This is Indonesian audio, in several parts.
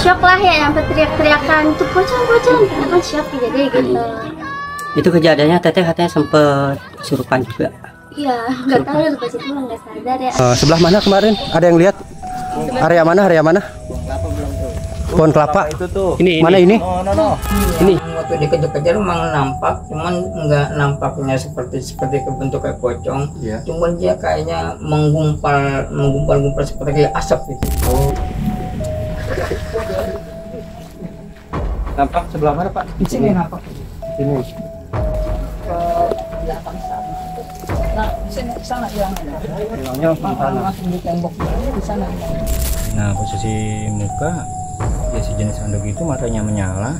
shock lah ya sampai teriak-teriakan tuh pocong pocong kita kan shock jadi gitu Itu kejadiannya teteh katanya sempet kesurupan juga. iya nggak tahu ya pas itu nggak sadar ya Eh, sebelah mana kemarin? Ada yang lihat? Area mana? Area mana? Pohon kelapa. itu tuh Ini Mana ini? no no no Ini waktu dikejar-kejar memang nampak cuman nggak nampaknya seperti seperti kebentuk kayak pocong Iya. cuman dia kayaknya menggumpal menggumpal-gumpal seperti kayak asap gitu Nampak sebelah mana Pak? di sini nampak. Ini. ke belakang sana. Nah di sini di sana yang Hilangnya di sana. langsung di tembok. Di sana. Nah posisi muka ya sejenis anduk itu matanya menyala.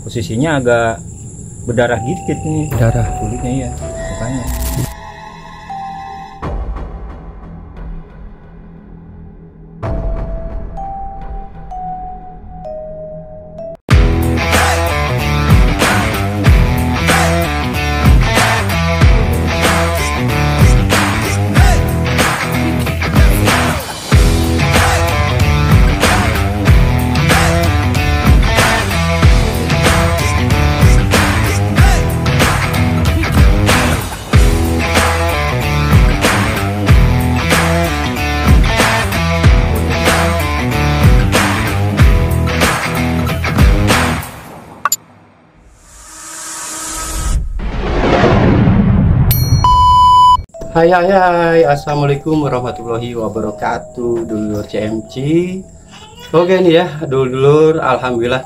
Posisinya agak berdarah dikit nih. Darah. kulitnya ya mukanya Hai hai hai. Assalamualaikum warahmatullahi wabarakatuh Dulur CMC Oke nih ya Dulur Alhamdulillah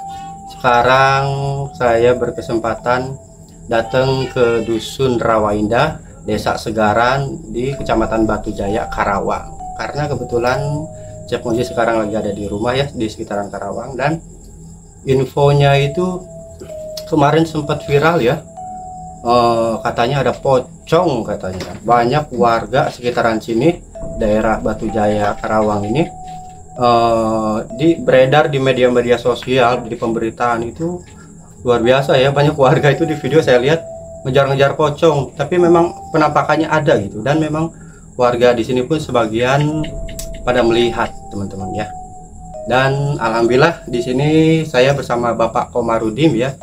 Sekarang saya berkesempatan Datang ke Dusun Rawa Indah Desa Segaran di Kecamatan Batu Jaya Karawang. Karena kebetulan Cep Moji sekarang lagi ada di rumah ya Di sekitaran Karawang. Dan infonya itu Kemarin sempat viral ya Eh, katanya ada pocong katanya. Banyak warga sekitaran sini daerah Batu Jaya Karawang ini eh, di beredar di media-media sosial di pemberitaan itu. Luar biasa ya banyak warga itu di video saya lihat ngejar-ngejar pocong. Tapi memang penampakannya ada gitu. Dan memang warga di sini pun sebagian pada melihat teman-teman ya. Dan alhamdulillah di sini saya bersama Bapak Komarudin ya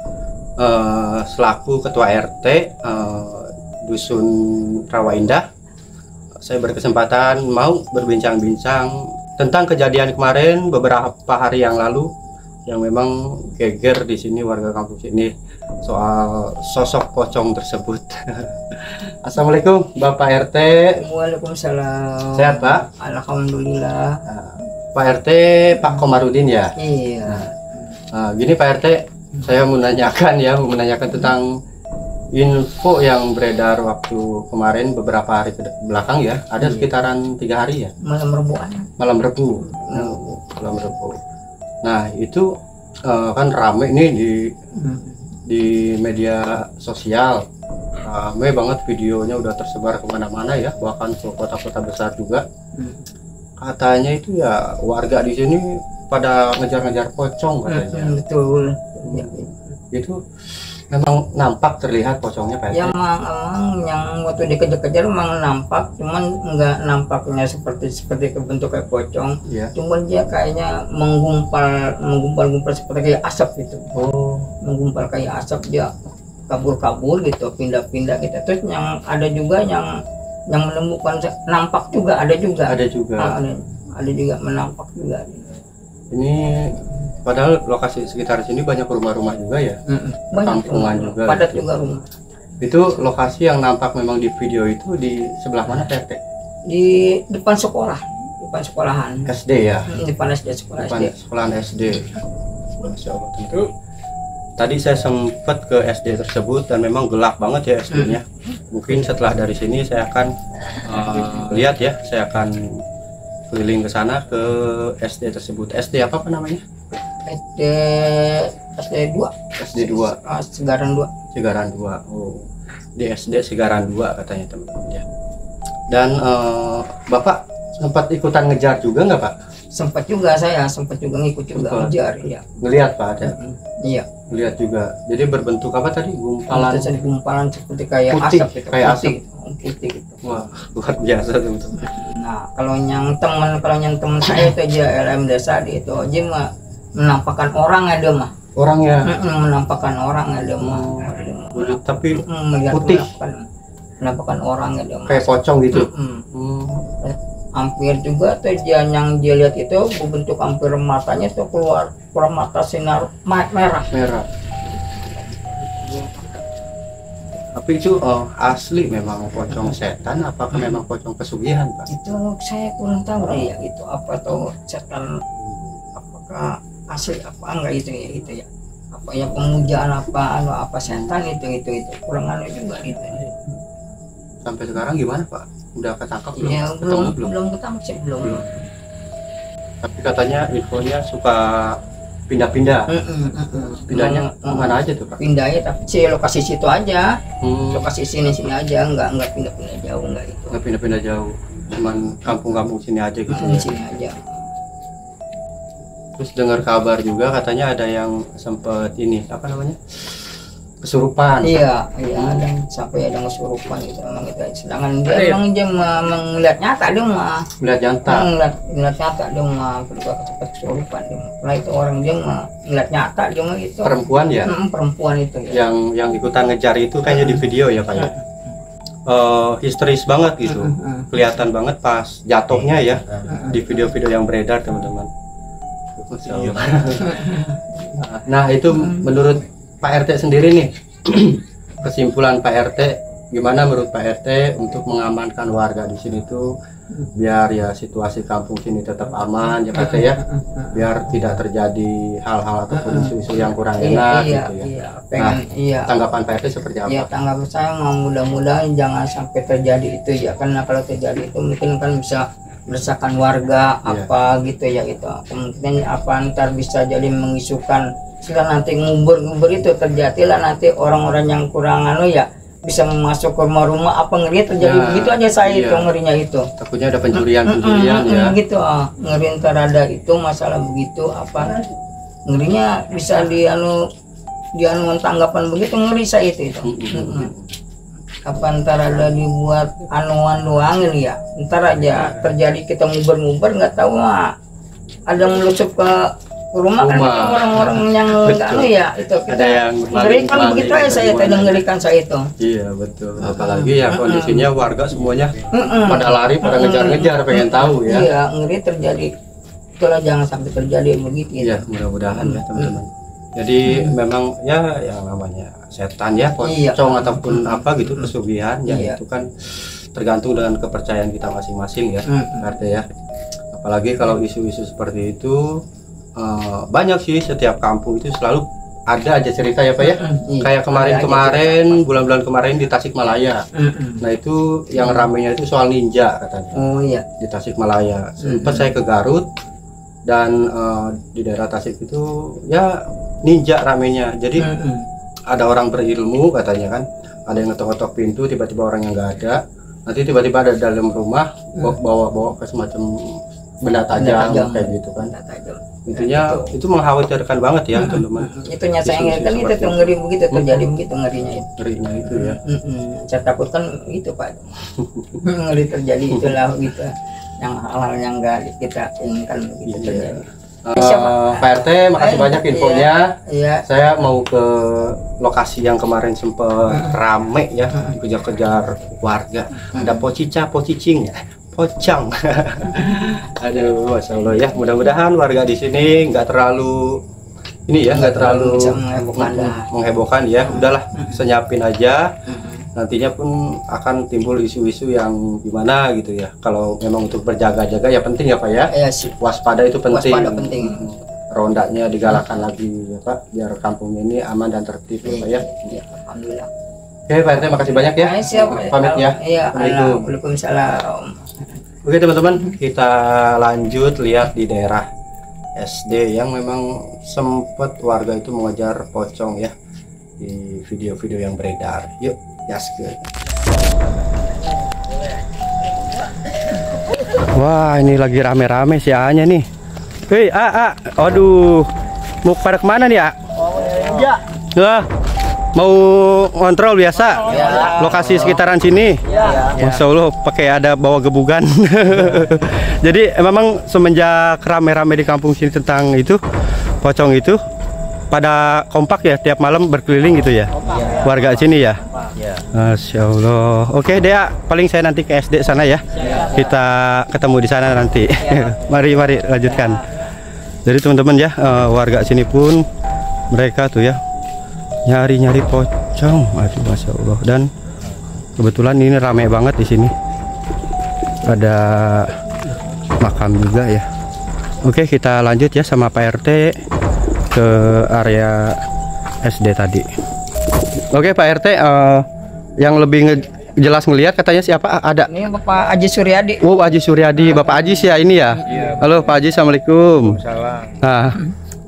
eh, selaku ketua RT eh, dusun Rawa Indah saya berkesempatan mau berbincang-bincang tentang kejadian kemarin beberapa hari yang lalu yang memang geger di sini warga kampung sini soal sosok pocong tersebut. Assalamualaikum Bapak RT. Waalaikumsalam Sehat Pak? Alhamdulillah Nah, Pak RT Pak Komarudin ya. iya Nah, gini Pak RT, saya menanyakan ya, menanyakan tentang info yang beredar waktu kemarin beberapa hari ke belakang ya, ada Iya. sekitaran tiga hari ya, malam rebuan malam Rebu, Nah, malam Rebu. Nah itu eh, kan rame nih di Hmm. di media sosial, rame banget videonya udah tersebar ke mana-mana ya, bahkan ke kota-kota besar juga. Hmm. Katanya itu ya warga di sini pada ngejar-ngejar pocong katanya. Hmm, betul Ya, itu memang nampak terlihat pocongnya Pak ya emang, emang yang waktu dikejar-kejar emang nampak cuman nggak nampaknya seperti seperti kebentuk kayak pocong. Iya. cuman dia kayaknya menggumpal menggumpal-gumpal seperti kayak asap gitu. Oh, menggumpal kayak asap dia kabur-kabur gitu pindah-pindah gitu. Terus yang ada juga yang yang menemukan nampak juga ada juga. Ada juga. Ah, ada, ada juga menampak juga. Ini padahal lokasi sekitar sini banyak rumah-rumah juga ya. Banyak Kampungan rumah, juga padat gitu. juga rumah Itu lokasi yang nampak memang di video itu di sebelah mana Pak RT? di depan sekolah depan sekolahan SD ya. Hmm, depan SD sekolah Depan SD sekolahan SD. Masya Allah tentu. Tadi saya sempat ke SD tersebut dan memang gelap banget ya SD-nya. Mungkin setelah dari sini saya akan eh, lihat ya, saya akan keliling ke sana ke SD tersebut. SD apa, apa namanya? SD SD 2 SD 2 ah, Segaran 2 Sigaran 2 oh. Di SD Sigaran 2 katanya teman-teman ya dan eh, bapak sempat ikutan ngejar juga nggak pak? Sempat juga saya sempat juga ngikut juga Sempat. ngejar ya ngelihat pak ada? Iya. Ngelihat juga. Jadi berbentuk apa tadi? Gumpalan? Ada gumpalan seperti kayak Putih, asap gitu kayak putih, putih gitu. Wah luar biasa teman-teman. Nah kalau yang teman kalau yang teman saya itu aja LM desa di itu aja mah menampakkan orang ada mah. Orangnya Mm-mm, menampakkan orang ada mah Ada mah. kulit tapi melihat Putih. menampakkan menampakkan orang ada mah. Kayak pocong gitu? Mm-mm. Hmm. hampir juga tuh dia yang dia lihat itu bentuk hampir matanya tuh keluar keluar mata sinar merah. Merah. Tapi itu oh, asli memang pocong setan apakah memang pocong pesugihan pak? Itu saya kurang tahu deh ya itu apa tuh setan? Apakah asli apa enggak itu ya itu ya. Apa ya pemujaan apa anu apa setan itu itu itu. Kurang anu juga itu sampai sekarang gimana pak? Udah ketangkap belum? Ya ketemu belum belum? belum ketangkap sih belum. Belum. tapi katanya infonya suka pindah-pindah. Pindahnya ke mana aja tuh pak? Pindahnya tapi sih lokasi situ aja. Hmm, lokasi sini sini aja enggak enggak pindah-pindah jauh enggak itu. Nggak pindah-pindah jauh. Cuman kampung-kampung sini aja gitu di ya? sini aja terus dengar kabar juga katanya ada yang sempet ini apa namanya? Kesurupan. Iya iya ada. Sampai ada kesurupan itu memang itu sedangkan dia memang dia ma- melihat nyata dia mah melihat nyata? Melihat melihat nyata dia mah kedua sempat kesurupan dia mah itu orang dia mah melihat nyata dia mah itu perempuan ya? Mm, perempuan itu ya. Yang yang ikutan ngejar itu kayaknya di video ya pak ya? Eh, histeris banget gitu. Mm, kelihatan banget pas jatuhnya ya di video-video yang beredar teman-teman Masya Allah. nah itu menurut Pak RT sendiri nih kesimpulan Pak RT gimana menurut Pak RT untuk mengamankan warga di sini tuh biar ya situasi kampung sini tetap aman ya Pak RT ya? Biar tidak terjadi hal-hal ataupun isu-isu yang kurang iya enak iya gitu ya. iya. Pengen iya. tanggapan Pak RT seperti apa? Ya tanggapan saya mau mudah-mudahan jangan sampai terjadi itu ya. Karena kalau terjadi itu mungkin kan bisa meresahkan warga Iya. apa gitu ya itu kemungkinan apa ntar bisa jadi mengisukan setelah nanti ngubur-ngubur itu terjadilah nanti orang-orang yang kurang anu ya bisa masuk ke rumah-rumah apa ngeri terjadi Nah, begitu aja saya iya. itu ngerinya itu Takutnya ada pencurian-pencurian Mm-mm, ya. gitu ah ngeri ntar ada itu masalah begitu apa ngerinya bisa di anu di anu tanggapan begitu ngeri saya itu itu Mm-mm. Apa ntar ada dibuat anuan doang ini ya ntar aja terjadi kita nguber-nguber nggak tahu mah ada melusup ke rumah kan Rumah. kita orang-orang yang nggak anu ya itu kita Ada yang ngerikan maling-maling begitu atau saya tadi gimana. ngerikan saya itu Iya betul. Apalagi ya kondisinya warga semuanya Mm-mm. pada lari, pada ngejar-ngejar, pengen tahu ya. iya ngeri terjadi itulah jangan sampai terjadi begitu Iya, ya. mudah-mudahan ya teman-teman. Jadi memang ya yang namanya setan ya, Iya. pocong ataupun apa gitu pesugihan ya Iya. itu kan tergantung dengan kepercayaan kita masing-masing ya, Mm-mm. artinya ya. Apalagi kalau isu-isu seperti itu eh, banyak sih setiap kampung itu selalu ada aja cerita ya Pak ya. Iya. Kayak kemarin-kemarin, bulan-bulan kemarin di Tasikmalaya. Mm-mm. Nah itu yang ramenya itu soal ninja katanya oh iya di Tasikmalaya. Sempat Mhm. saya ke Garut dan eh, di daerah Tasik itu ya ninja ramenya. Jadi Mm-mm. ada orang berilmu katanya kan, ada yang ngetok-ngetok pintu, tiba-tiba orang yang nggak ada. Nanti tiba-tiba ada dalam rumah bawa- bawa-bawa ke semacam benda tajam, tajam. kayak gitu kan. Benda tajam. Intinya itu mengkhawatirkan banget ya teman-teman. itunya saya Isu-isu ingatkan itu tuh ngeri begitu terjadi begitu ngerinya itu Ngerinya itu ya. Mm-mm. saya takutkan itu pak ngeri terjadi itulah gitu yang hal-hal yang enggak kita inginkan begitu Iya. terjadi Eh, Pak. RT, makasih Eh, banyak iya. infonya. iya. Saya mau ke lokasi yang kemarin sempet rame ya dikejar-kejar warga. Ada pocica pocicing pocong aduh masya allah ya. Mudah-mudahan warga di sini nggak terlalu ini ya nggak terlalu dah. menghebohkan ya. Udahlah senyapin aja nantinya pun akan timbul isu-isu yang gimana gitu ya. Kalau memang untuk berjaga-jaga ya penting ya pak ya? Ya sih. Waspada itu penting. Waspada penting. rondanya digalakan lagi ya Pak biar kampungnya ini aman dan tertib ya Pak ya? Iya, alhamdulillah. Oke Pak RT makasih banyak ya. Siap pamit ya. Iya. Waalaikumsalam. Oke teman-teman kita lanjut lihat di daerah SD yang memang sempat warga itu mengejar pocong ya di video-video yang beredar. Yuk Wah ini lagi rame-rame si A-nya nih. Hei A, A, aduh Mau pada ke mana nih A? Ya. Mau kontrol biasa? Lokasi sekitaran sini? Masya Allah pakai ada bawa gebugan. Jadi memang semenjak rame-rame di kampung sini tentang itu pocong itu pada kompak ya tiap malam berkeliling gitu ya warga sini ya ya. Masya Allah oke Dea paling saya nanti ke SD sana ya. Kita ketemu di sana nanti. Mari mari lanjutkan. Jadi teman-teman ya eh, warga sini pun mereka tuh ya nyari-nyari pocong. Aduh Masya Allah dan kebetulan ini ramai banget di sini. Ada makam juga ya. Oke kita lanjut ya sama Pak RT ke area SD tadi Oke Pak RT eh, yang lebih nge- jelas ngelihat katanya siapa? Ada? Ini Bapak Aji Suryadi. Oh Aji Suryadi. Bapak Ajis ya ini ya? Halo Pak Ajis Assalamualaikum. Salah Nah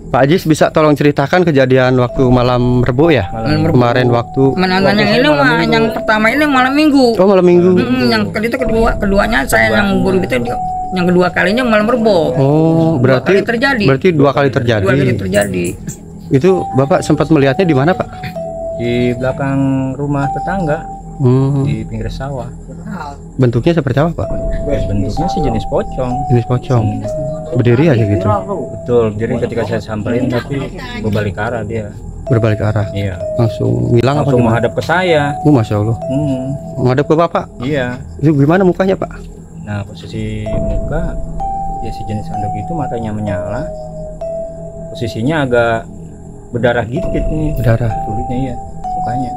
Pak Ajis bisa tolong ceritakan kejadian waktu malam Rebo ya? Malam kemarin waktu Menonton yang ini mah yang pertama ini malam minggu. Oh malam minggu. Mm, yang kedua itu kedua keduanya saya yang guru itu yang kedua kalinya malam rebo. Oh berarti kali terjadi. berarti dua kali terjadi. Dua kali terjadi. Itu Bapak sempat melihatnya di mana Pak? Di belakang rumah tetangga Hmm, di pinggir sawah. Bentuknya seperti apa Pak? bentuknya sih jenis pocong. Jenis pocong. Berdiri aja gitu? Betul. Jadi ketika saya samperin tapi berbalik arah dia. Berbalik arah? Iya. Langsung hilang apa langsung gimana? menghadap ke saya. Oh masya Allah. Hmm, menghadap ke Bapak? Iya. Itu gimana mukanya Pak? nah posisi muka ya si jenis anduk itu matanya menyala. Posisinya agak berdarah dikit nih Berdarah? Kulitnya iya. Mukanya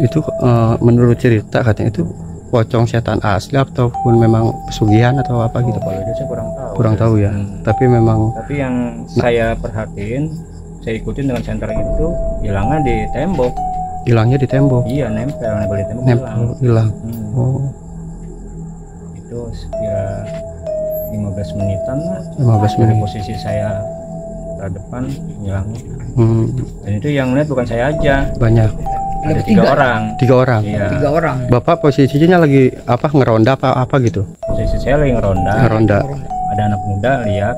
itu eh, menurut cerita katanya itu pocong setan asli ataupun memang pesugihan atau apa gitu? Oh, kalau itu saya kurang tahu. Kurang tahu ya. Hmm. tapi memang tapi yang saya perhatiin saya ikutin dengan senter itu hilangnya di tembok. Hilangnya di tembok? Iya nempel nempel di tembok hilang. Nempel hilang. Hmm, oh. Itu sekira 15 menitan lah. 15 dari menit. Posisi saya ke depan hilangnya hmm, dan itu yang lihat bukan saya aja. Banyak. Ada tiga tiga. orang. Tiga orang? Iya. Tiga orang. Bapak posisinya lagi apa ngeronda apa apa gitu? Posisi saya lagi ngeronda. Ngeronda. Ada anak muda lihat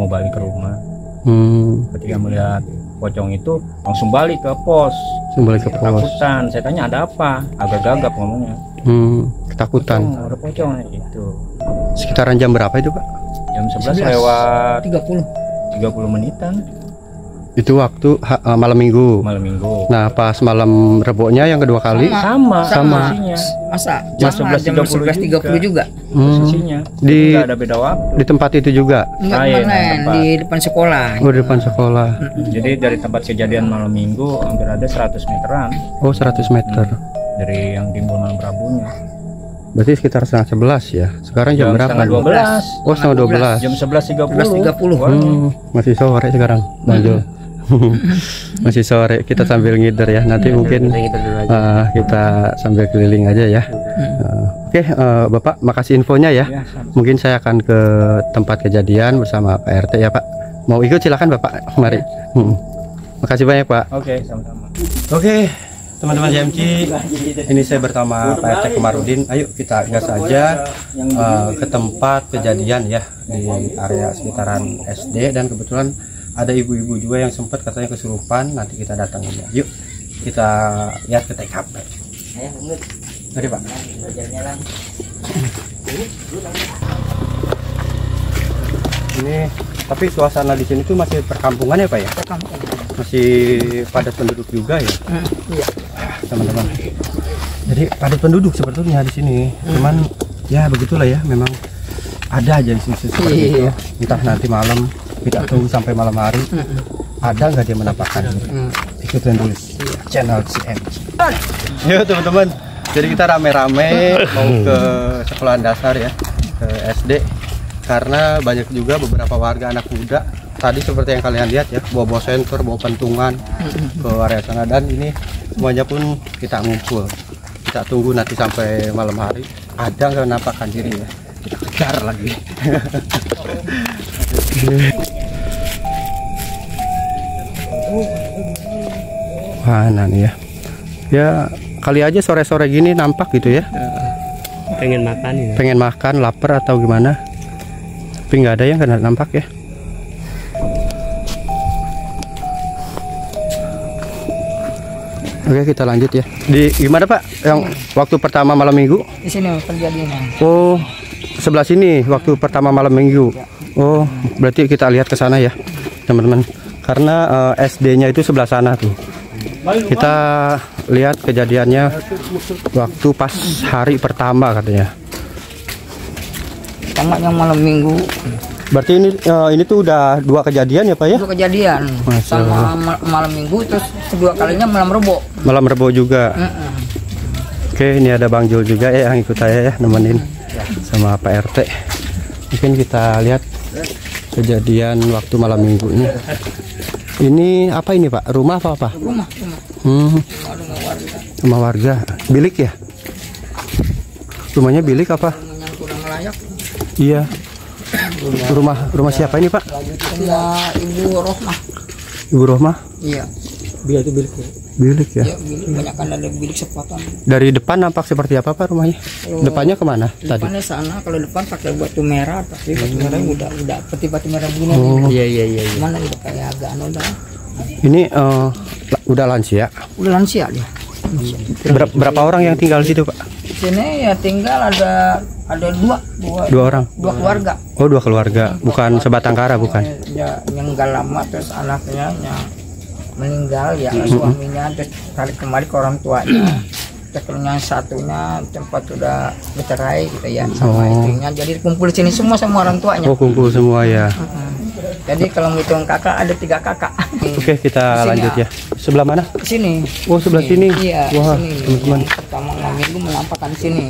mau balik ke rumah. Hmm, ketika melihat pocong itu langsung balik ke pos. Kembali ke pos. ketakutan. Saya tanya ada apa? Agak gagap ngomongnya. Hmm, ketakutan. "Pocong, ada pocong itu sekitaran jam berapa itu Pak? Jam 11 lewat 30. 30 menitan. Itu waktu ha- eh, malam minggu. Malam minggu. Nah pas malam rebonya yang kedua kali. Sama. Sama. posisinya Masa? Jam sama jam 11.30 11.30 juga. hmm, posisinya Di- nggak ada beda waktu. di tempat itu juga? Enggak Ah, iya, mana tempat. di depan sekolah. oh di depan sekolah. Jadi dari tempat kejadian malam minggu hampir ada 100 meteran. Oh 100 meter. Dari yang timbul malam prabunya berarti sekitar setengah sebelas ya? Sekarang jam, berapa setengah nih? 12 oh setengah 12 jam 11.30 11.30. Wah, Hmm, masih sore sekarang Bang Jo. masih sore. Kita sambil ngider ya. Nanti mungkin uh, kita sambil keliling aja ya. Uh, oke uh, bapak makasih infonya ya. Ya, sama. mungkin saya akan ke tempat kejadian bersama Pak RT ya pak. Mau ikut silakan bapak. Mari. Hmm. makasih banyak pak. Oke sama-sama. Oke, teman-teman JMC, ini saya bersama Pak RT Kemarudin. Ayo kita gas saja eh, ke tempat kejadian ya di area sekitaran SD dan kebetulan ada ibu-ibu juga yang sempat katanya kesurupan. Nanti kita datangin ya. Yuk kita lihat ke TKP. Mari Pak. Ini tapi suasana di sini tuh masih perkampungan ya Pak ya? Masih padat penduduk juga ya? Iya. teman-teman. Jadi padat penduduk sebetulnya di sini. Cuman ya begitulah ya, memang ada aja isu-isu seperti itu. Iya. Entah nanti malam kita tunggu sampai malam hari. Ada nggak dia menampakkan diri? Ikutin dulu channel CM. Yuk teman-teman. Jadi kita rame-rame mau ke sekolahan dasar ya, ke SD. Karena banyak juga beberapa warga anak muda tadi seperti yang kalian lihat ya bawa-bawa senter bawa pentungan ke area sana. Dan ini semuanya pun kita ngumpul. Kita tunggu nanti sampai malam hari. Ada nggak nampakkan diri ya? Kita kejar lagi. Mana nih ya? Ya kali aja sore-sore gini nampak gitu ya. Pengen makan ya pengen makan lapar atau gimana? Tapi nggak ada yang nggak nampak ya Oke kita lanjut ya. Di gimana Pak? Yang waktu pertama malam minggu? Di sini terjadinya. Oh sebelah sini waktu pertama malam minggu. Oh, berarti kita lihat ke sana ya, teman-teman. Karena eh, SD-nya itu sebelah sana tuh. Kita lihat kejadiannya waktu pas hari pertama katanya. yang malam minggu Berarti ini eh, ini tuh udah dua kejadian ya Pak ya? itu kejadian Masya sama ma- malam minggu terus kedua kalinya malam rebo Malam Rebo juga. Mm-mm. Oke, ini ada Bang Jul juga ya yang ikut saya ya nemenin sama Pak RT. Mungkin kita lihat kejadian waktu malam minggunya. Ini apa ini Pak? Rumah apa apa? rumah rumah Hmm, rumah warga rumah warga. Bilik ya? Rumahnya bilik apa? rumah yang kurang layak Iya. Rumah rumah siapa ini Pak? rumah ibu Rohmah Ibu Rohmah? iya Biar itu bilik Bilik ya. ya bilik banyak kan ada bilik sepatan Dari depan nampak seperti apa Pak rumahnya? Depannya ke mana tadi? depannya sana kalau depan pakai batu merah tapi batu merah udah udah peti batu merah begini Oh, Iya iya iya. iya. mana udah kayak agak anu dah ini la- udah lansia. udah lansia dia Ber- berapa orang yang tinggal di situ Pak? di sini ya tinggal ada ada dua dua Dua orang. dua keluarga Oh dua keluarga, bukan sebatang kara bukan? ya yang nggak lama terus anaknya yang meninggal ya suaminya terus tarik kembali ke orang tuanya yang satunya tempat sudah bercerai gitu ya sama Oh. istrinya jadi kumpul di sini semua sama orang tuanya Oh kumpul semua ya. Mm. jadi kalau ngitung kakak ada tiga kakak Oke kita Sini lanjut ya. ya. Sebelah mana? sini Oh sebelah sini. iya Wah sini teman-teman. Yang pertama malam minggu menampakkan di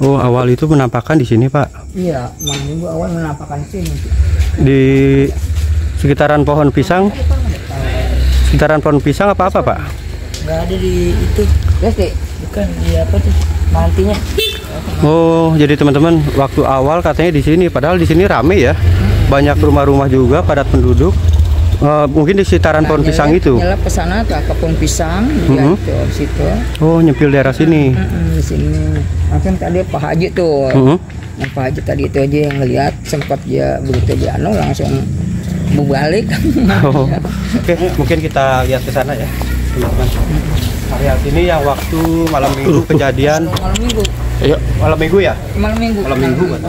Oh awal itu menampakkan di sini Pak. iya malam minggu awal menampakkan sini Di sekitaran pohon pisang. Sekitaran pohon pisang apa apa Pak? nggak ada di itu sih bukan di apa tuh nantinya Oh jadi teman-teman waktu awal katanya di sini, padahal di sini rame ya. Banyak rumah-rumah juga padat penduduk. Eh, mungkin di sekitaran pohon pisang itu. nyelap ke sana ke kebun pisang ya itu di situ Oh nyempil daerah sini. Mm-mm, di sini langsung tadi Pak Haji tuh Mhm. yang Pak Haji tadi itu aja yang ngeliat sempat dia begitu dia anu langsung berbalik Oh. Oke, mungkin kita lihat ke sana ya, teman-teman. Area sini yang waktu malam minggu kejadian. malam minggu Ayo, malam minggu ya? malam minggu Malam minggu kan?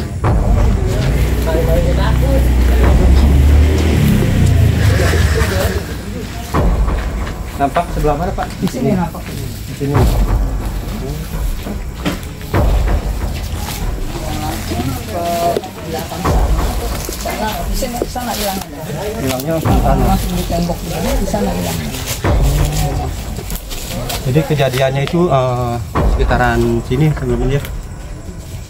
Nampak sebelah mana Pak? di sini nampak Di sini. di sini sana hilang Hilangnya langsung ke sana. langsung di tembok di sana, hilang Jadi kejadiannya itu eh, sekitaran sini teman-teman ya.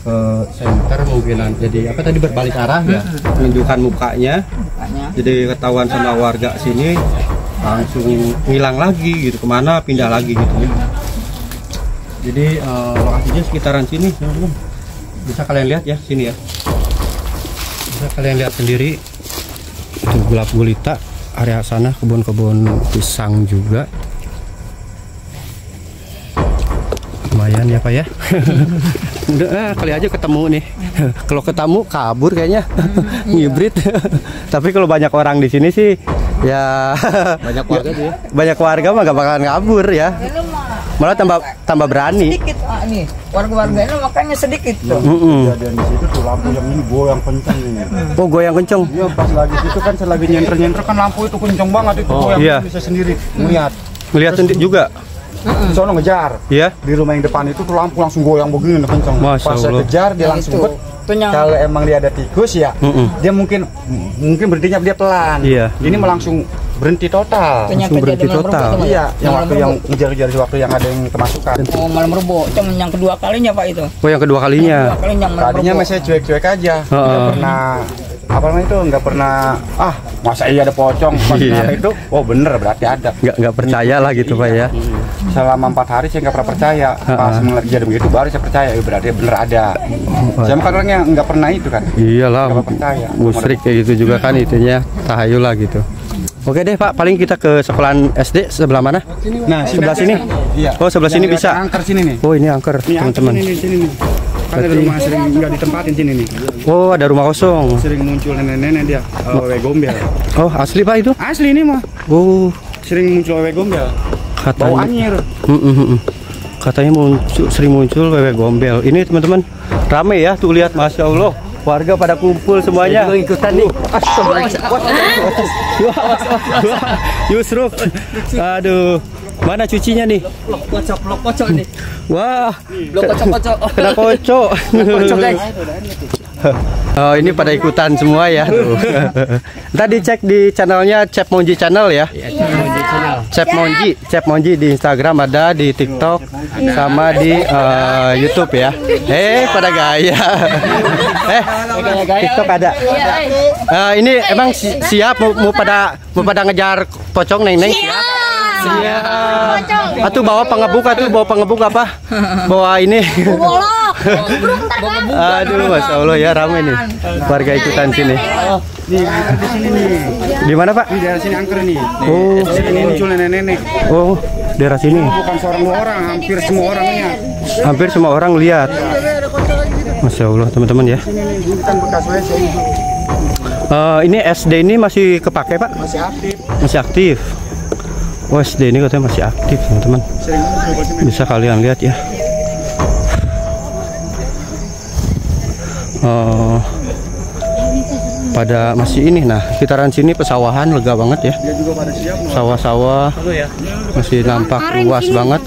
Ke center mungkinan. Jadi apa tadi berbalik arah ya? Menunjukkan mukanya. makanya jadi ketahuan sama warga sini langsung ngilang lagi gitu ke mana pindah lagi gitu. Ya jadi eh, lokasinya sekitaran sini bisa kalian lihat ya sini ya. Bisa kalian lihat sendiri. Itu gelap gulita area sana kebun-kebun pisang juga. Lumayan ya pak ya. Udah, ah, kali aja ketemu nih. Kalau ketemu kabur kayaknya. Ngibrit. Tapi kalau banyak orang di sini sih ya Banyak warga tuh ya. banyak warga mah gak bakalan kabur ya mah malah tambah tambah berani sedikit ah, nih warga-warga ini makanya sedikit tuh Mm-mm. kejadian di situ tuh lampu yang ini goyang kencang ini. oh goyang kenceng Iya pas lagi itu kan saya lagi nyenter nyenter kan lampu itu kencang banget itu goyang iya. bisa sendiri melihat. ngelihat sendiri juga sono ngejar. ya Di rumah yang depan itu tuh lampu langsung goyang begini kencang. Masya Pas saya Allah. kejar dia langsung bet. Yang- Kalau emang dia ada tikus ya, Mm-mm. dia mungkin mungkin berhentinya dia pelan. Iya. Ini mah langsung berhenti total. Yang Langsung berhenti total. Iya, yang waktu yang ngejar-ngejar waktu yang ada yang kemasukan. oh malam rebo itu yang kedua kalinya pak itu oh yang kedua kalinya kedua kalinya Tadinya masih cuek-cuek aja, nggak Heeh. pernah apa namanya itu? Nggak pernah ah masa iya ada pocong pas Iya. itu? Oh bener berarti ada. Nggak nggak percaya lah gitu pak ya. Selama empat hari saya nggak pernah percaya. Pas melihat kejadian begitu baru saya percaya ya berarti bener ada. Saya kan orangnya nggak pernah itu kan? Iyalah Nggak percaya. musrik kayak gitu juga kan itunya tahayul lah gitu. Oke deh pak paling kita ke sekolahan SD sebelah mana? Nah sebelah sini? Iya. Oh sebelah sini bisa? angker sini nih. Oh ini angker teman-teman. sini nih kan ada rumah sering nggak ditempatin sini nih. Oh ada rumah kosong. Sering muncul nenek-nenek dia uh, wewe gombel. Oh asli pak itu? Asli ini mah. Oh. Sering muncul wewe gombel. Katanya, bau anjir Mm, mm, mm, mm. katanya muncul, sering muncul wewe gombel. Ini teman-teman rame ya tuh lihat masya Allah. Warga pada kumpul semuanya. ikutan nih. Yusruf, aduh, mana cucinya nih? Kocok, blok kocok nih. Wah, Blok kocok, kocok. kena kocok. Kocok guys. Oh ini pada ikutan semua ya tuh. Ntar dicek di channelnya Cep Monji channel ya. Cep Monji, Cep Monji di Instagram ada, di TikTok, sama di eh, YouTube ya. Eh pada gaya. eh TikTok ada. Eh, ini emang si- siap mau, mau pada mau pada ngejar pocong neng neng siap. Siap. Atuh bawa pengebuk atuh bawa pengebuk apa? Bawa ini. Bolok. Aduh, masya Allah ya ramai nih warga ikutan sini. Di mana Pak? di daerah sini angker nih Oh, sini muncul nenek-nenek oh, daerah sini. bukan seorang dua orang hampir semua orangnya Hampir semua orang lihat. Masya Allah teman-teman ya. ini bekas WC Eh, ini SD ini masih kepake Pak? masih aktif Masih aktif. Oh, SD ini katanya masih aktif teman-teman. Bisa kalian lihat ya. Eh, pada masih ini nah sekitaran sini pesawahan lega banget ya sawah-sawah masih nampak luas banget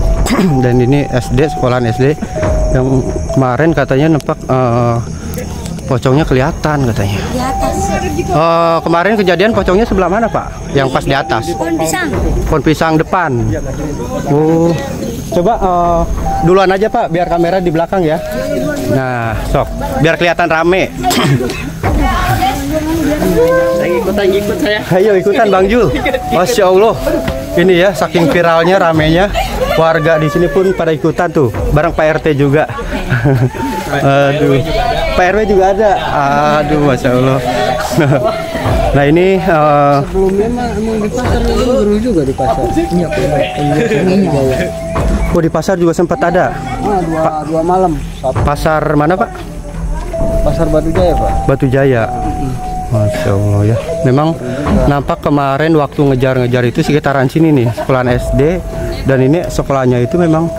dan ini SD sekolahan SD yang kemarin katanya nampak eh, pocongnya kelihatan katanya Di atas. Eh, kemarin kejadian pocongnya sebelah mana Pak yang pas di atas Pohon pisang. pohon pisang depan oh coba eh, duluan aja Pak biar kamera di belakang ya nah sok biar kelihatan rame Saya ikutan ikut saya. Ayo ikutan Bang Jul. Masya Allah. Ini ya saking viralnya ramenya warga di sini pun pada ikutan tuh. Bareng Pak RT juga. Aduh. Pak RW juga ada. Aduh, masya Allah. nah ini eh, Sebelumnya mah emang di pasar guru juga di pasar. Iya, oh di pasar juga sempat ada. Ah, dua, dua malam. Pasar mana Pak? Pasar Batu Jaya, Pak. Batu Jaya. Masya Allah ya. Memang nampak kemarin waktu ngejar-ngejar itu sekitaran sini nih, sekolahan SD dan ini sekolahnya itu memang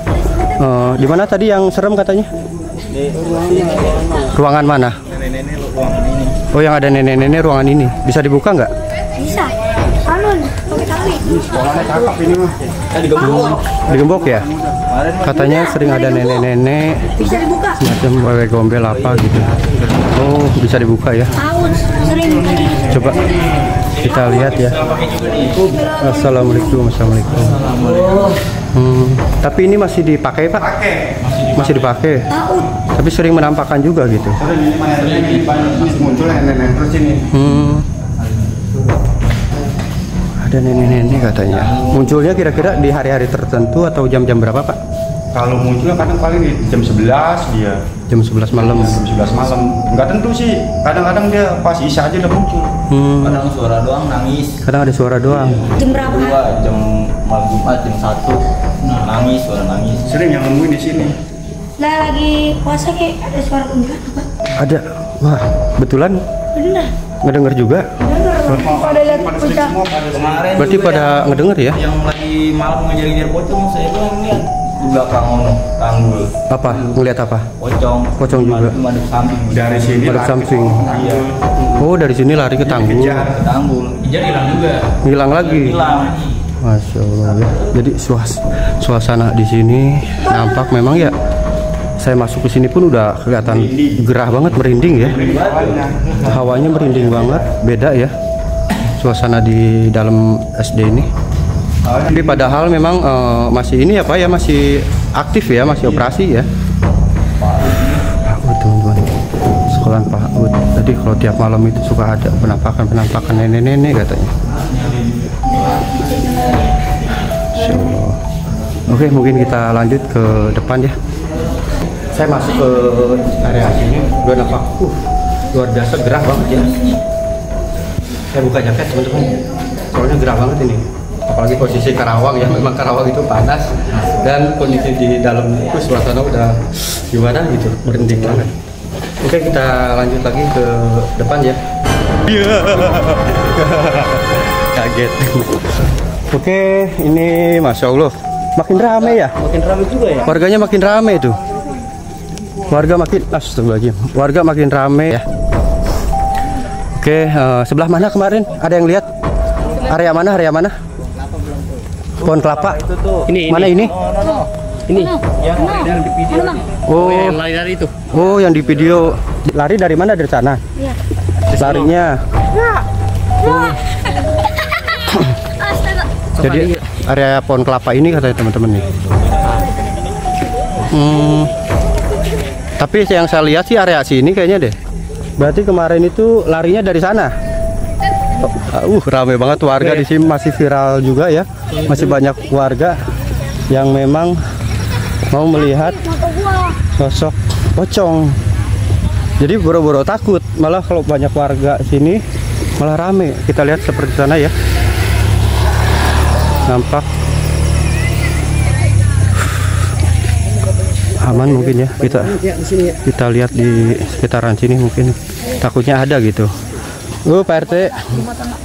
eh, di mana tadi yang serem katanya? Ruangan mana? Oh yang ada nenek-nenek ruangan ini bisa dibuka nggak? Bisa. Alun. Sekolahnya cakep ini mah Digembok ya? Katanya sering ada nenek-nenek Bisa dibuka. semacam wewe gombel apa gitu. Oh bisa dibuka ya? Tahun. Sering. Coba kita lihat ya. Assalamualaikum, assalamualaikum. Hmm, tapi ini masih dipakai pak? Masih dipakai. Tahun. Tapi sering menampakkan juga gitu. masih muncul nenek-nenek terus ini Hmm. Ada nenek-nenek katanya. Munculnya kira-kira di hari-hari tertentu atau jam-jam berapa pak? kalau munculnya kadang paling di jam 11 dia Jam 11 malam. jam 11 malam nggak tentu sih kadang-kadang dia pas isya aja udah muncul Hmm. kadang suara doang nangis Kadang ada suara doang. Jam berapa? dua jam malam jumat jam satu nangis suara nangis sering yang nemuin di sini Lah lagi puasa kayak ada suara kuntilanak? Ada. Wah, betulan Bener. ngedenger juga. Pada lihat puncak. kemarin Berarti pada yang- ngedenger ya? yang lagi malam ngejar-ngejar pocong saya bilang lihat di belakang ono tanggul Apa? Ngelihat apa? pocong Pocong juga. Madep- samping dari sini Madep samping. iya Oh dari sini lari ke tanggul, Dikejar. ke tanggul kejar hilang juga hilang lagi. hilang Masya Allah ya. Jadi suas suasana di sini nampak memang ya. Saya masuk ke sini pun udah kelihatan gerah banget, merinding ya. Hawanya merinding banget, beda ya. Suasana di dalam SD ini. Tapi padahal memang eh, masih ini ya Pak ya masih aktif ya, masih operasi ya. Pak teman-teman. Sekolah Pak Ud. Jadi kalau tiap malam itu suka ada penampakan-penampakan nenek-nenek katanya. Oke, mungkin kita lanjut ke depan ya. Saya masuk ke area sini, udah nampak, uh, luar biasa gerah banget ya. Saya buka jaket teman-teman, soalnya gerah banget ini. Apalagi posisi Karawang ya, memang Karawang itu panas dan kondisi di dalam itu suasana udah gimana gitu, merinding banget. Oke, kita lanjut lagi ke depan ya. Kaget. Oke, ini masya Allah makin rame ya. Makin ramai juga ya. Warganya makin rame itu. Warga makin astagfirullahaladzim. Warga makin rame ya. Oke, eh, sebelah mana kemarin? Ada yang lihat? Area mana? Area mana? Pohon kelapa. Ini, Mana ini? ini. Oh, Yang lari dari itu. oh yang di video lari dari mana? Dari sana. Iya. Larinya. Oh. Jadi area pohon kelapa ini katanya teman-teman nih. Hmm, tapi yang saya lihat sih area sini kayaknya deh. Berarti kemarin itu larinya dari sana. Oh, uh, rame banget warga di sini masih viral juga ya. Masih banyak warga yang memang mau melihat sosok pocong. Jadi boro-boro takut, malah kalau banyak warga sini malah rame. Kita lihat seperti sana ya. Nampak aman mungkin ya kita kita lihat di sekitaran sini mungkin takutnya ada gitu. Oh Pak RT.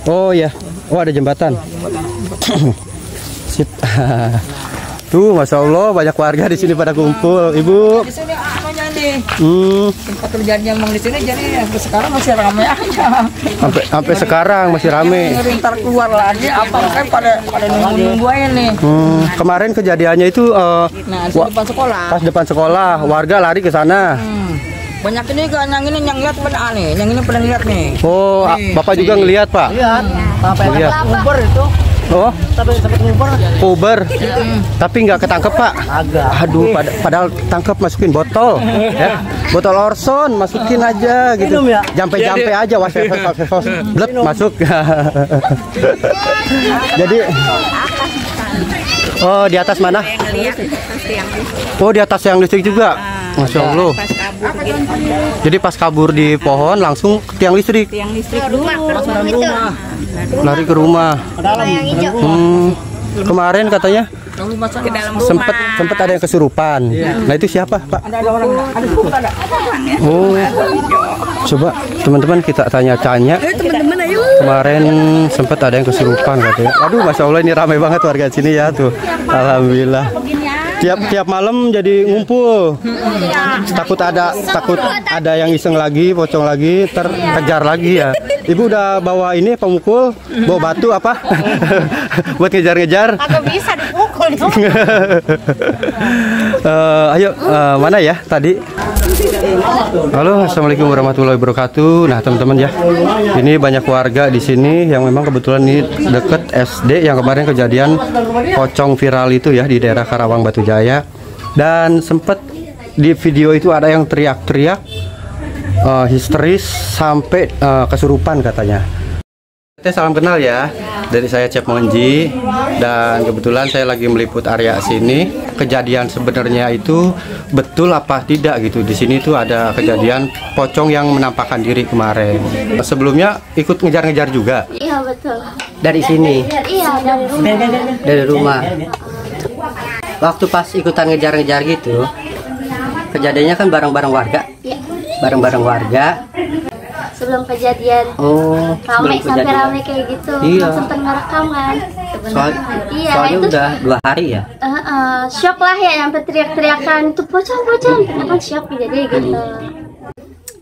Oh ya. Oh ada jembatan. Sip. Tuh, masya Allah banyak warga di sini pada kumpul, ibu. Di sini nih Hmm, tempat terjadinya emang di sini jadi sampai sekarang masih ramai aja. sampai sampai sekarang masih. Ngeri ntar keluar lagi apa kan pada pada nunggu nunggu aja nih. Hmm, kemarin kejadiannya itu eh, Nah depan sekolah. pas depan sekolah, warga lari ke sana. Hmm. Banyak ini kan yang ini yang lihat pada aneh, yang ini pada lihat nih. Oh, a- bapak juga ngelihat pak? Lihat, apa yang Lihat. ngumpul itu? Oh. Uber, tapi nggak ketangkep pak? Aduh, pada, padahal tangkep masukin botol, ya. Botol Orson masukin aja gitu. Jampe-jampe aja, was was was was, was. Blep, masuk. Jadi, oh di atas mana? Oh di atas yang listrik juga. Masya Allah. Jadi pas kabur di pohon langsung ke tiang listrik. Tiang listrik dulu. Lari ke rumah. Hmm, kemarin katanya Ke dalam sempat sempat ada yang kesurupan. Nah itu siapa Pak? Ada ada orang, ada cukup ada. Oh, coba teman-teman kita tanya-tanya. Kemarin sempat ada yang kesurupan katanya. Aduh, masya Allah ini ramai banget warga sini ya tuh. Alhamdulillah. Tiap tiap malam jadi ngumpul. Takut ada takut ada yang iseng lagi, pocong lagi, terkejar lagi ya. Ibu udah bawa ini pemukul, bawa batu apa? Buat ngejar-ngejar. Agak bisa dipukul itu. Eh, ayo eh, mana ya tadi? Halo, assalamualaikum warahmatullahi wabarakatuh. Nah teman-teman ya, ini banyak warga di sini yang memang kebetulan ini deket SD yang kemarin kejadian pocong viral itu ya di daerah Karawang Batu Jaya. Dan sempat di video itu ada yang teriak-teriak eh, histeris sampai eh, kesurupan katanya. Teh salam kenal ya dari saya Cep Monji dan kebetulan saya lagi meliput area sini kejadian sebenarnya itu betul apa tidak gitu di sini tuh ada kejadian pocong yang menampakkan diri kemarin sebelumnya ikut ngejar-ngejar juga Iya betul. Dari sini, Iya dari rumah. dari rumah. Waktu pas ikutan ngejar-ngejar gitu, kejadiannya kan bareng-bareng warga, Iya. bareng-bareng warga. Sebelum kejadian Oh, rame sebelum sampai kejadian. rame kayak gitu. Iya. Sempet ngerekam kan. Soal, Iya, soalnya itu udah dua hari ya. eh, eh, shock lah ya sampai teriak-teriakan itu pocong pocong. Kita kan shock jadi gitu.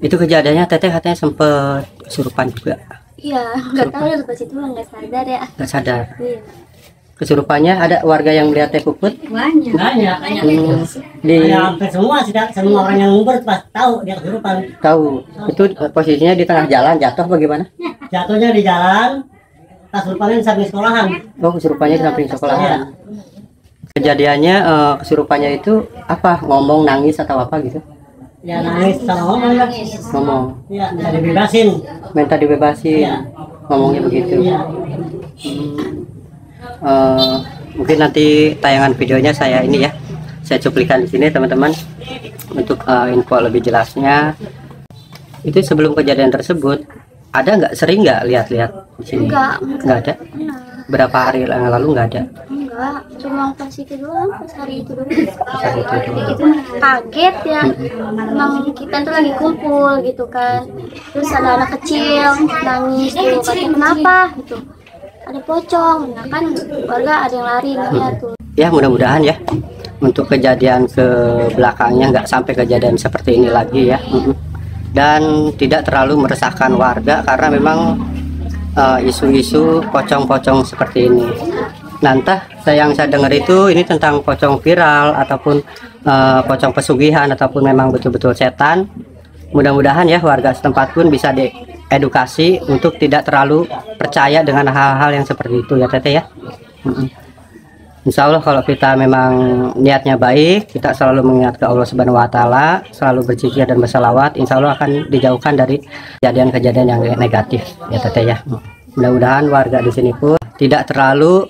Itu kejadiannya Teteh katanya sempet kesurupan juga, Iya, nggak tahu ya pas itu nggak sadar ya. nggak sadar. Iya. Kesurupannya ada warga yang melihat Teh Puput. banyak Hmm, di hampir semua sih Kak. semua orang yang ngumpul pas tahu dia kesurupan tahu itu posisinya di tengah jalan jatuh bagaimana? jatuhnya di jalan kesurupannya di samping sekolahan Oh, kesurupannya di samping sekolah. Iya. Kejadiannya eh, kesurupannya itu apa? Ngomong, nangis atau apa gitu? ya nangis sama ngomong Ngomong, ya bisa dibebasin minta dibebasin. Iya. Ngomongnya begitu. Iya. Eh, mungkin nanti tayangan videonya saya ini ya. Saya cuplikan di sini teman-teman untuk eh, info lebih jelasnya. Itu sebelum kejadian tersebut ada nggak sering nggak lihat-lihat di sini? Enggak, Nggak ada. Berapa hari yang lalu nggak ada? enggak. Cuma pas itu doang, pas hari itu doang. Hari itu doang. Itu kaget ya. Emang kita tuh lagi kumpul gitu kan. Terus ada anak kecil nangis tuh, katanya kenapa gitu. Ada pocong nah kan? Warga ada yang lari ngeliat tuh. Ya mudah-mudahan ya. Untuk kejadian ke belakangnya nggak sampai kejadian seperti ini lagi ya. Mm-mm. dan tidak terlalu meresahkan warga karena memang eh, isu-isu pocong-pocong seperti ini. Nanti saya yang saya dengar itu ini tentang pocong viral ataupun eh, pocong pesugihan ataupun memang betul-betul setan. Mudah-mudahan ya warga setempat pun bisa diedukasi untuk tidak terlalu percaya dengan hal-hal yang seperti itu ya teteh ya. Insya Allah kalau kita memang niatnya baik, kita selalu mengingat ke Allah Subhanahu Wa Taala, selalu berzikir dan bersalawat, Insya Allah akan dijauhkan dari kejadian-kejadian yang negatif, ya teteh ya. Mudah-mudahan warga di sini pun tidak terlalu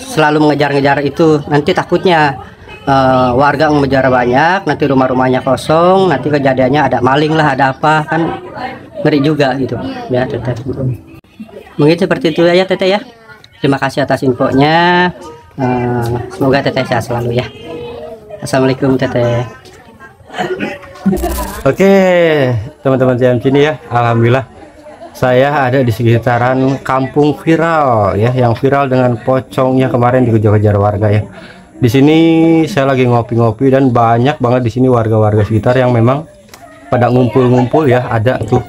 selalu mengejar-ngejar itu. Nanti takutnya eh, warga mengejar banyak, nanti rumah-rumahnya kosong, nanti kejadiannya ada maling lah, ada apa kan ngeri juga gitu, ya teteh. Mungkin seperti itu ya teteh ya. Terima kasih atas infonya. Eh, semoga teteh sehat selalu ya. Assalamualaikum teteh. Oke, teman-teman jam sini ya, alhamdulillah saya ada di sekitaran kampung viral ya, yang viral dengan pocongnya kemarin dikejar-kejar warga ya. Di sini saya lagi ngopi-ngopi dan banyak banget di sini warga-warga sekitar yang memang pada ngumpul-ngumpul ya, ada tuh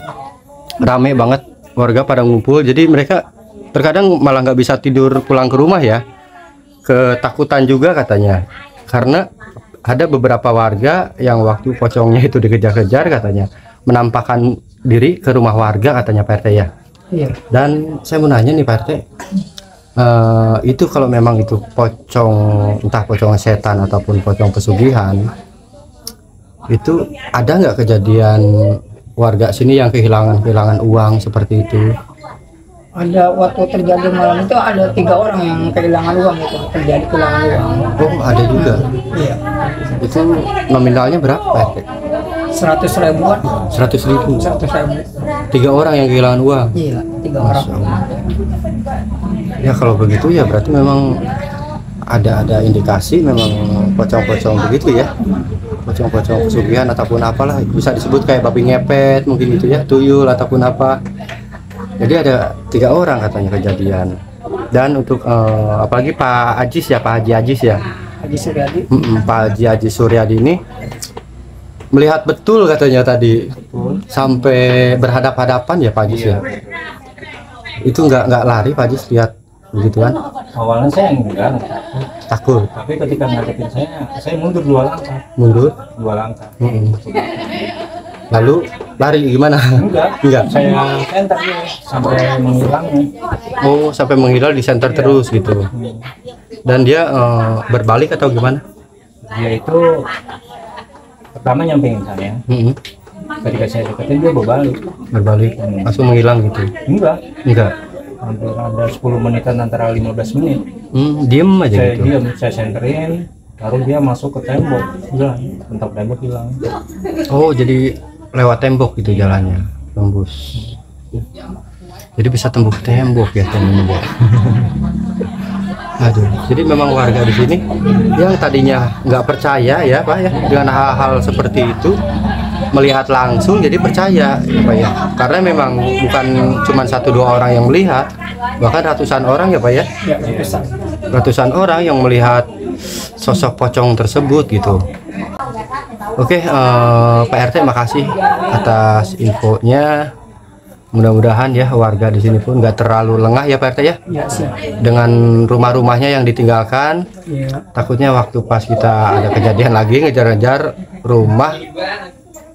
rame banget warga pada ngumpul. Jadi mereka terkadang malah nggak bisa tidur pulang ke rumah ya, ketakutan juga katanya, karena ada beberapa warga yang waktu pocongnya itu dikejar-kejar katanya menampakkan diri ke rumah warga katanya Pak RT ya. Iya. Dan saya mau nanya nih Pak RT, eh, itu kalau memang itu pocong entah pocong setan ataupun pocong pesugihan, itu ada nggak kejadian warga sini yang kehilangan kehilangan uang seperti itu? Ada waktu terjadi malam itu ada tiga orang yang kehilangan uang itu terjadi kehilangan uang. Oh ada juga. Iya. Itu nominalnya berapa? Seratus ribuan. 100 ribu. Seratus ribu. Tiga orang yang kehilangan uang. Iya, tiga orang. Ya kalau begitu ya berarti memang ada ada indikasi memang pocong-pocong begitu ya. Pocong-pocong pesugihan ataupun apalah bisa disebut kayak babi ngepet mungkin gitu ya, tuyul ataupun apa. Jadi ada tiga orang katanya kejadian. Dan untuk eh, apalagi Pak Ajis ya, Pak Haji Ajis ya. Haji Suryadi. Mm-mm, Pak Haji Haji Suryadi ini melihat betul katanya tadi sampai berhadap-hadapan ya Pak Ajis ya. Itu nggak nggak lari Pak Ajis lihat begitu kan? awalnya saya enggak Takut, tapi ketika ngadepin saya saya mundur dua langkah mundur. dua langkah Mm-mm. Lalu lari gimana? enggak Enggak. saya center dia sampai menghilangnya Oh sampai menghilang di center terus gitu. Dan dia eh, berbalik atau gimana? dia itu pertama nyampingin saya Mm-mm. ketika saya deketin dia berbalik Berbalik, langsung menghilang gitu. enggak Enggak. Hampir ada 10 menitan antara 15 menit Hmm, diem aja saya gitu. diam saya senterin baru dia masuk ke tembok hilang bentak tembok hilang Oh jadi lewat tembok gitu jalannya, tembus. Jadi bisa tembus tembok ya temennya. Aduh, jadi memang warga di sini yang tadinya nggak percaya ya Pak ya dengan hal-hal seperti itu melihat langsung jadi percaya ya Pak ya karena memang bukan cuma satu dua orang yang melihat bahkan ratusan orang ya Pak ya Ya, ratusan orang yang melihat sosok pocong tersebut gitu. Oke, eh, Pak RT makasih atas infonya. Mudah-mudahan ya warga di sini pun nggak terlalu lengah ya Pak RT ya Ya, dengan rumah-rumahnya yang ditinggalkan. Iya. Takutnya waktu pas kita ada kejadian lagi ngejar-ngejar rumah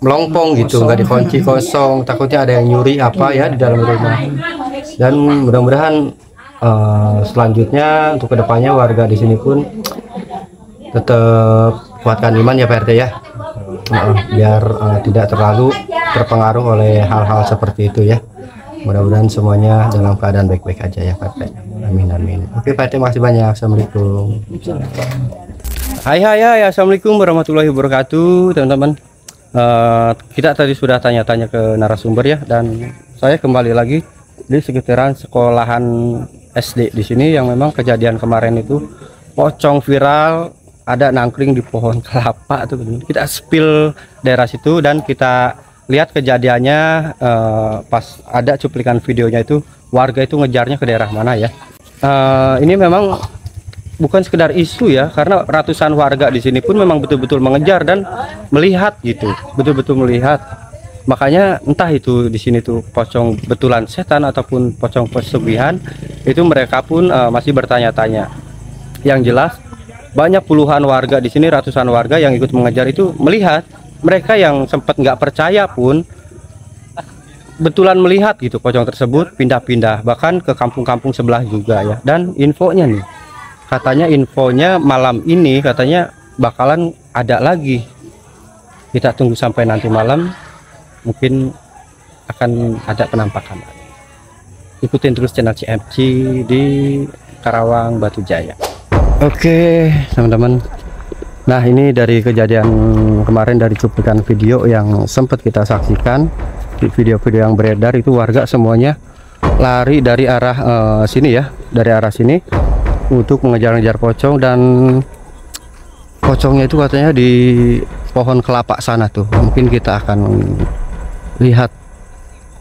melompong gitu nggak dikunci kosong takutnya ada yang nyuri apa ya di dalam rumah. Dan mudah-mudahan eh, selanjutnya untuk ke depannya warga di sini pun tetap kuatkan iman ya Pak ya. Heeh, biar eh, tidak terlalu terpengaruh oleh hal-hal seperti itu ya. Mudah-mudahan semuanya dalam keadaan baik-baik aja ya Pak amin amin. Oke Pak RT makasih banyak. Assalamualaikum. Hai hai hai. Assalamualaikum warahmatullahi wabarakatuh teman-teman Eh, kita tadi sudah tanya-tanya ke narasumber ya dan saya kembali lagi di sekitaran sekolahan SD di sini yang memang kejadian kemarin itu pocong viral ada nangkring di pohon kelapa tuh. Kita spill daerah situ dan kita lihat kejadiannya eh, pas ada cuplikan videonya itu warga itu ngejarnya ke daerah mana ya. Eh, ini memang bukan sekedar isu ya karena ratusan warga di sini pun memang betul-betul mengejar dan melihat gitu betul-betul melihat. Makanya entah itu di sini tuh pocong betulan setan ataupun pocong pesugihan itu mereka pun eh, masih bertanya-tanya. Yang jelas banyak puluhan warga di sini ratusan warga yang ikut mengejar itu melihat. Mereka yang sempat nggak percaya pun betulan melihat gitu pocong tersebut pindah-pindah bahkan ke kampung-kampung sebelah juga ya. Dan infonya nih katanya infonya malam ini katanya bakalan ada lagi. Kita tunggu sampai nanti malam. Mungkin akan ada penampakan. Ikutin terus channel CMC di Karawang Batu Jaya. Oke teman-teman. Nah ini dari kejadian kemarin dari cuplikan video yang sempat kita saksikan. Di video-video yang beredar itu warga semuanya lari dari arah eh, sini ya dari arah sini untuk mengejar-ngejar pocong dan pocongnya itu katanya di pohon kelapa sana tuh. Mungkin kita akan lihat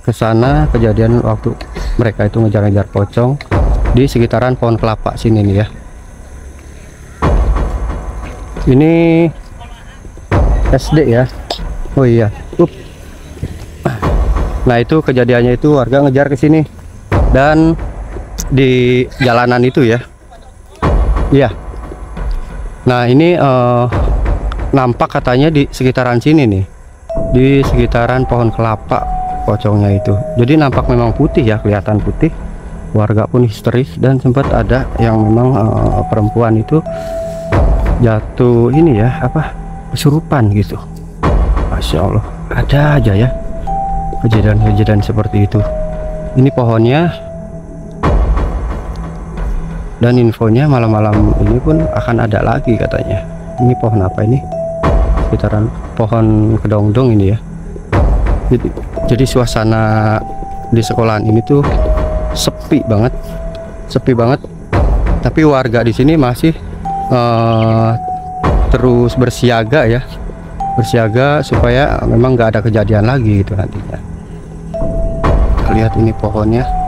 ke sana kejadian waktu mereka itu ngejar-ngejar pocong di sekitaran pohon kelapa sini nih ya. Ini SD ya. Oh iya. Up. nah itu kejadiannya itu warga ngejar ke sini dan di jalanan itu ya Iya. Nah ini eh, nampak katanya di sekitaran sini nih, di sekitaran pohon kelapa pocongnya itu. Jadi nampak memang putih ya, kelihatan putih. Warga pun histeris dan sempat ada yang memang eh, perempuan itu jatuh ini ya apa kesurupan gitu. Masya Allah, ada aja ya kejadian-kejadian seperti itu. Ini pohonnya dan infonya malam-malam ini pun akan ada lagi katanya. Ini pohon apa ini? Sekitaran pohon kedongdong ini ya. Jadi, jadi suasana di sekolahan ini tuh sepi banget. Sepi banget. Tapi warga di sini masih uh, terus bersiaga ya. Bersiaga supaya memang nggak ada kejadian lagi gitu nantinya. Lihat ini pohonnya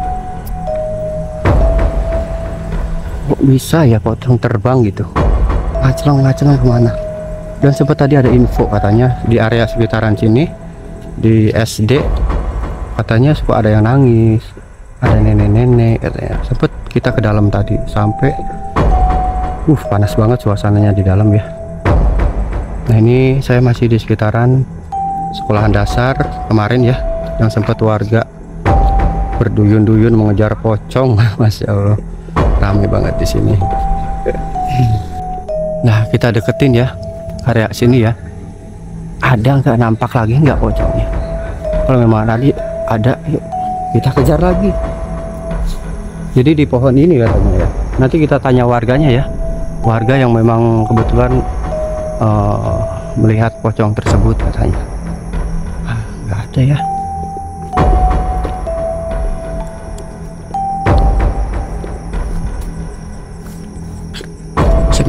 bisa ya pocong terbang gitu. Ngaclong ngaclong ke mana? Dan sempat tadi ada info katanya di area sekitaran sini di SD katanya suka ada yang nangis ada nenek-nenek katanya. Sempat kita ke dalam tadi sampai uh panas banget suasananya di dalam ya. Nah ini saya masih di sekitaran sekolahan dasar kemarin ya yang sempat warga berduyun-duyun mengejar pocong Masya Allah ramai banget di sini. Nah kita deketin ya area sini ya. Ada nggak nampak lagi nggak pocongnya kalau memang tadi ada yuk. Kita kejar lagi. Jadi di pohon ini katanya ya. Nanti kita tanya warganya ya. Warga yang memang kebetulan uh, melihat pocong tersebut katanya. Ah, nggak ada ya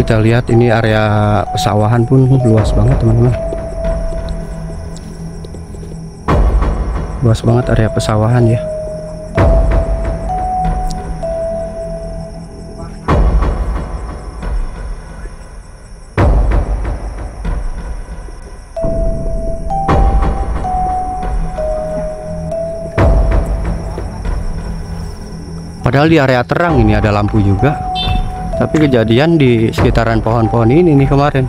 kita lihat ini area pesawahan pun luas banget teman-teman. Luas banget area pesawahan ya. Padahal di area terang ini ada lampu juga tapi kejadian di sekitaran pohon-pohon ini nih kemarin.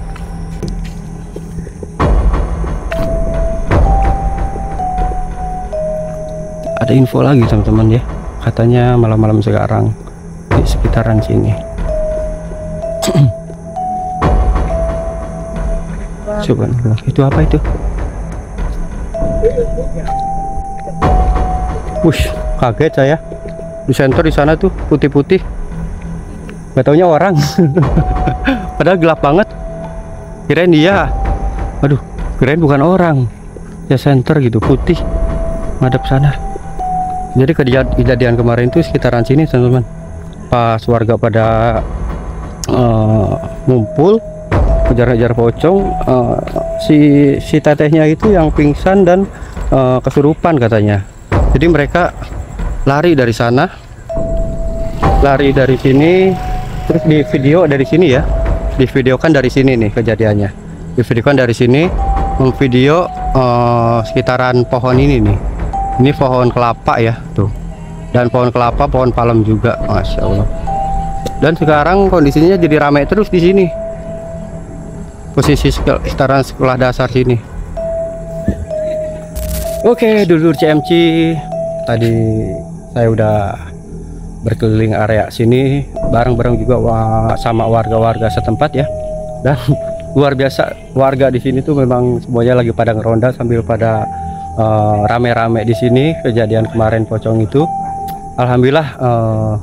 Ada info lagi teman-teman ya. Katanya malam-malam sekarang di sekitaran sini. Coba itu apa itu? Wush, kaget saya. Di center di sana tuh putih-putih nggak taunya orang. Padahal gelap banget. Kirain dia. Aduh kirain bukan orang. Ya center gitu putih. Ngadep sana. Jadi kejadian kemarin itu sekitaran sini teman-teman. Pas warga pada uh, ngumpul kejar-kejar pocong uh, si si tetehnya itu yang pingsan dan uh, kesurupan katanya. Jadi mereka lari dari sana lari dari sini terus di video dari sini ya. Di video kan dari sini nih kejadiannya. Di video kan dari sini memvideo eh, sekitaran pohon ini nih. Ini pohon kelapa ya tuh. Dan pohon kelapa pohon palem juga Masya Allah. Dan sekarang kondisinya jadi ramai terus di sini. Posisi sek- sekitaran sekolah dasar sini. Oke, dulur CMC tadi saya udah berkeliling area sini bareng-bareng juga sama warga-warga setempat ya. Dan luar biasa warga di sini tuh memang semuanya lagi pada ngeronda sambil pada eh, rame-rame di sini kejadian kemarin pocong itu. Alhamdulillah eh,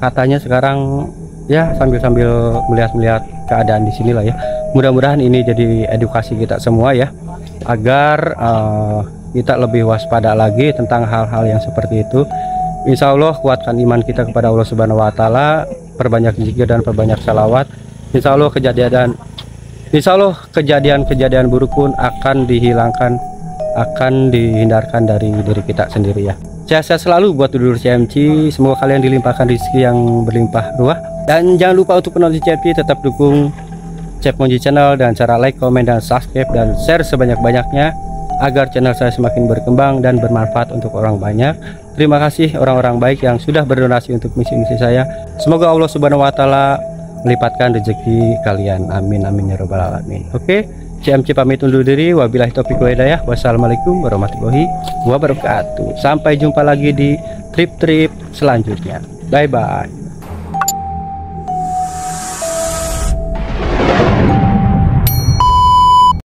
katanya sekarang ya sambil-sambil melihat-melihat keadaan di sini lah ya. Mudah-mudahan ini jadi edukasi kita semua ya agar eh, kita lebih waspada lagi tentang hal-hal yang seperti itu. Insya Allah kuatkan iman kita kepada Allah Subhanahu Wa Taala, perbanyak zikir dan perbanyak salawat. Insya Allah kejadian, Insya Allah kejadian-kejadian buruk pun akan dihilangkan, akan dihindarkan dari diri kita sendiri ya. Sehat-sehat selalu buat dulur CMC. Semoga kalian dilimpahkan rezeki yang berlimpah ruah. Dan jangan lupa untuk penonton CMC tetap dukung Cep Monji Channel dan cara like, komen, dan subscribe dan share sebanyak-banyaknya agar channel saya semakin berkembang dan bermanfaat untuk orang banyak. Terima kasih orang-orang baik yang sudah berdonasi untuk misi-misi saya. Semoga Allah Subhanahu wa taala melipatkan rezeki kalian. Amin amin ya rabbal alamin. Oke, CMC pamit undur diri. Wabillahi taufiq hidayah. Wassalamualaikum warahmatullahi wabarakatuh. Sampai jumpa lagi di trip-trip selanjutnya. Bye bye.